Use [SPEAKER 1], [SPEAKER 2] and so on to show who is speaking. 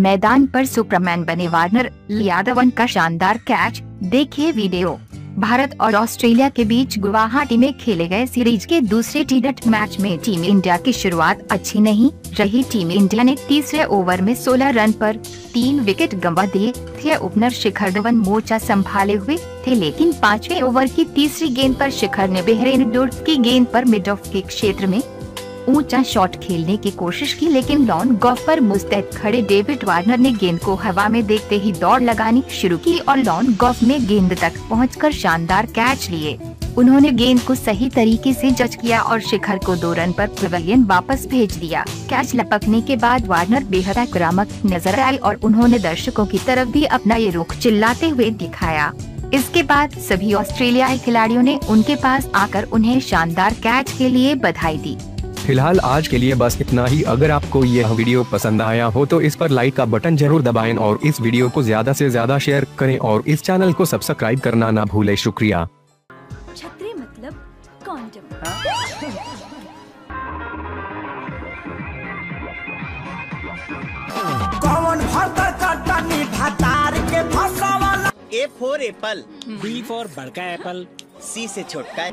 [SPEAKER 1] मैदान पर सुपरमैन बने वार्नर यादवन का शानदार कैच। देखिए वीडियो। भारत और ऑस्ट्रेलिया के बीच गुवाहाटी में खेले गए सीरीज़ के दूसरे टी मैच में टीम इंडिया की शुरुआत अच्छी नहीं रही। टीम इंडिया ने तीसरे ओवर में 16 रन पर तीन विकेट गंवा दिए थे। ओपनर शिखर धवन मोर्चा संभाले हुए थे, लेकिन पाँचवें ओवर की तीसरी गेंद पर शिखर ने बेहरेन डोर्फ की गेंद पर मिड ऑफ़ के क्षेत्र में ऊँचा शॉट खेलने की कोशिश की, लेकिन लॉन गॉफ पर मुस्तैद खड़े डेविड वार्नर ने गेंद को हवा में देखते ही दौड़ लगानी शुरू की और लॉन गॉफ में गेंद तक पहुंचकर शानदार कैच लिए। उन्होंने गेंद को सही तरीके से जज किया और शिखर को दो रन पर पवेलियन वापस भेज दिया। कैच लपकने के बाद वार्नर बेहद आक्रामक नज़र आए और उन्होंने दर्शकों की तरफ़ भी अपना ये रुख चिल्लाते हुए दिखाया। इसके बाद सभी ऑस्ट्रेलियाई खिलाड़ियों ने उनके पास आकर उन्हें शानदार कैच के लिए बधाई दी।
[SPEAKER 2] फ़िलहाल आज के लिए बस इतना ही। अगर आपको यह वीडियो पसंद आया हो तो इस पर लाइक का बटन ज़रूर दबाएँ और इस वीडियो को ज़्यादा से ज़्यादा शेयर करें और इस चैनल को सब्सक्राइब करना ना भूलें। शुक्रिया।
[SPEAKER 3] छतरी मतलब
[SPEAKER 4] कौन भरतर कटनी ढतार के फसवाला
[SPEAKER 5] A for apple
[SPEAKER 6] B for बड़का एप्पल
[SPEAKER 5] सी से छोटका